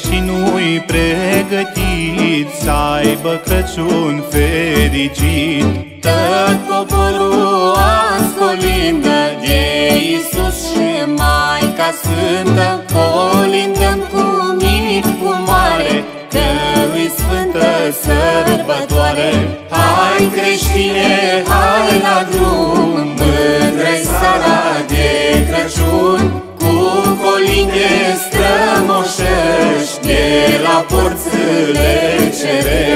mai pregătit Să aibă Crăciun fericit. Tot poporul ascolindă De Iisus și Maica Sfântă Colindăm cu porțile cerești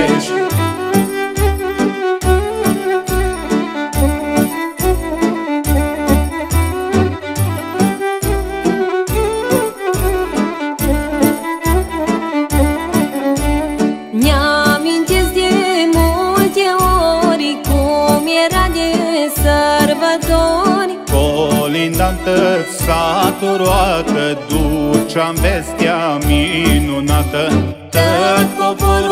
Colindantă satul roată Duceam vestea minunată. Tot poporul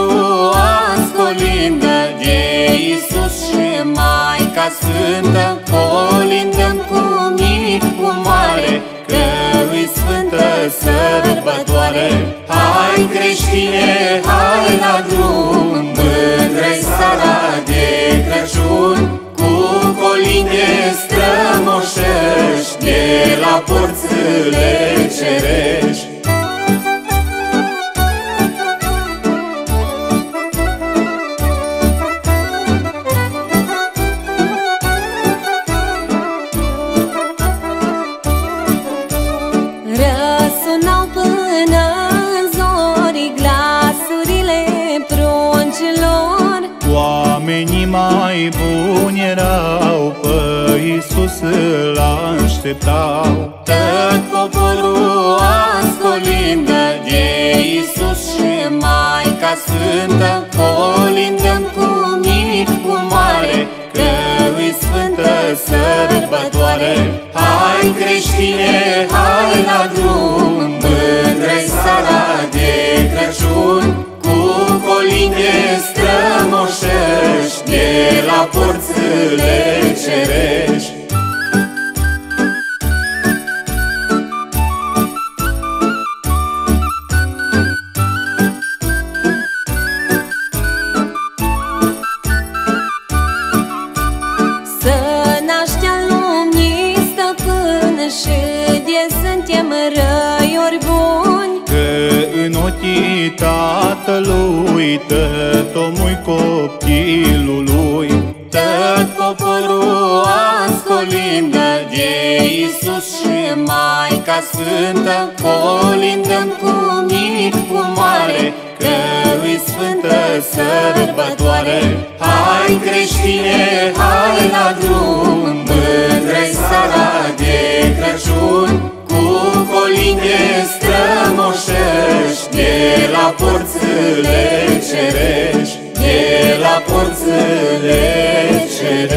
Oamenii mai buni erau, pe Iisus îl așteptau. Tot poporul ascolindă de Iisus și Maica Sfântă Colindăm cu mic, cu mare, că îi sfântă sărbătoare. Hai creștine, hai la drum, mândre sara de Crăciun Cu colinde strămoșești de la porțile cerești. Să naștea lumii stăpân Și de suntem răiori buni. Că în ochii tatălui Tot omul sfântă, colindăm cu mic, cu mare, că îi sfântă sărbătoare. Hai creștine, hai la drum, mândre sara de Crăciun, cu colinde strămoșești, de la porțile cerești, de la porțile cerești.